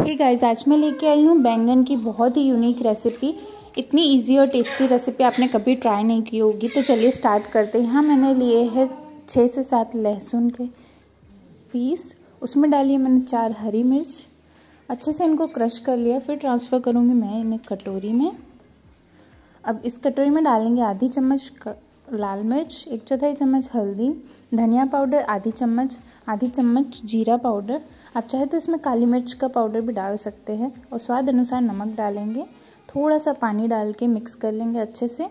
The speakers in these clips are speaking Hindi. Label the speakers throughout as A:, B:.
A: हे गाइस आज मैं लेके आई हूँ बैंगन की बहुत ही यूनिक रेसिपी इतनी इजी और टेस्टी रेसिपी आपने कभी ट्राई नहीं की होगी। तो चलिए स्टार्ट करते हैं। यहाँ मैंने लिए हैं छः से सात लहसुन के पीस उसमें डाली है मैंने चार हरी मिर्च। अच्छे से इनको क्रश कर लिया। फिर ट्रांसफ़र करूँगी मैं इन्हें कटोरी में। अब इस कटोरी में डालेंगे आधी चम्मच लाल मिर्च, एक चौथाई चम्मच हल्दी, धनिया पाउडर, आधी चम्मच आधी चम्मच जीरा पाउडर। आप चाहे तो इसमें काली मिर्च का पाउडर भी डाल सकते हैं और स्वाद अनुसार नमक डालेंगे। थोड़ा सा पानी डाल के मिक्स कर लेंगे अच्छे से।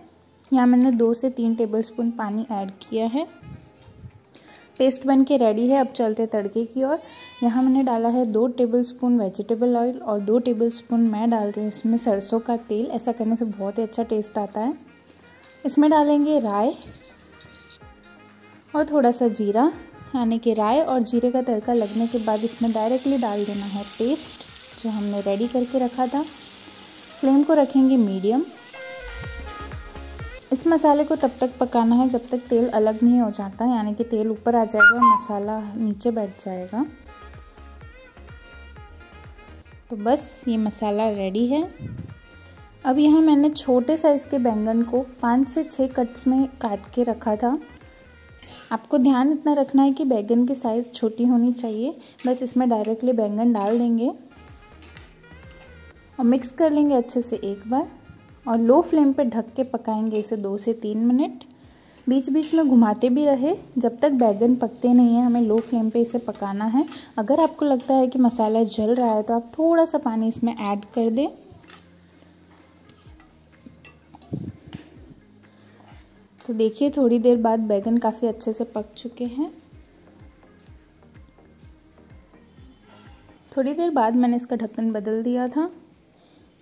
A: यहाँ मैंने दो से तीन टेबलस्पून पानी ऐड किया है। पेस्ट बन के रेडी है, अब चलते तड़के की और यहाँ मैंने डाला है दो टेबलस्पून वेजिटेबल ऑयल और दो टेबलस्पून मैं डाल रही हूँ इसमें सरसों का तेल। ऐसा करने से बहुत ही अच्छा टेस्ट आता है। इसमें डालेंगे राय और थोड़ा सा जीरा। यानी कि राय और जीरे का तड़का लगने के बाद इसमें डायरेक्टली डाल देना है पेस्ट जो हमने रेडी करके रखा था। फ्लेम को रखेंगे मीडियम इस मसाले को तब तक पकाना है जब तक तेल अलग नहीं हो जाता, यानी कि तेल ऊपर आ जाएगा और मसाला नीचे बैठ जाएगा। तो बस ये मसाला रेडी है। अब यहाँ मैंने छोटे साइज़ के बैंगन को पाँच से छः कट्स में काट के रखा था। आपको ध्यान इतना रखना है कि बैंगन की साइज़ छोटी होनी चाहिए। बस इसमें डायरेक्टली बैंगन डाल देंगे। और मिक्स कर लेंगे अच्छे से एक बार। और लो फ्लेम पे ढक के पकाएँगे इसे दो से तीन मिनट बीच बीच में घुमाते भी रहे। जब तक बैगन पकते नहीं हैं, हमें लो फ्लेम पे इसे पकाना है। अगर आपको लगता है कि मसाला जल रहा है तो आप थोड़ा सा पानी इसमें ऐड कर दें। तो देखिए, थोड़ी देर बाद बैगन काफ़ी अच्छे से पक चुके हैं। थोड़ी देर बाद मैंने इसका ढक्कन बदल दिया था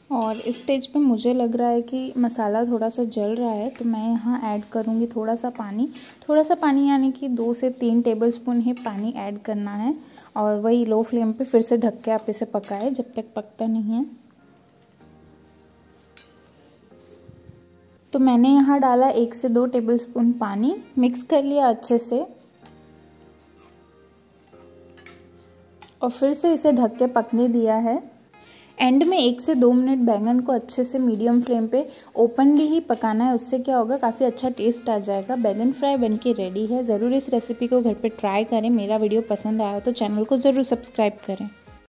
A: और इस स्टेज पे मुझे लग रहा है कि मसाला थोड़ा सा जल रहा है तो मैं यहाँ ऐड करूँगी थोड़ा सा पानी। थोड़ा सा पानी यानी कि दो से तीन टेबलस्पून ही पानी ऐड करना है और वही लो फ्लेम पे फिर से ढक के आप इसे पकाएँ जब तक पकता नहीं है। तो मैंने यहाँ डाला एक से दो टेबलस्पून पानी। मिक्स कर लिया अच्छे से। और फिर से इसे ढक के पकने दिया है। एंड में एक से दो मिनट बैंगन को अच्छे से मीडियम फ्लेम पे ओपनली ही पकाना है। उससे क्या होगा, काफ़ी अच्छा टेस्ट आ जाएगा। बैंगन फ्राई बन के रेडी है। ज़रूर इस रेसिपी को घर पे ट्राई करें। मेरा वीडियो पसंद आया तो चैनल को ज़रूर सब्सक्राइब करें।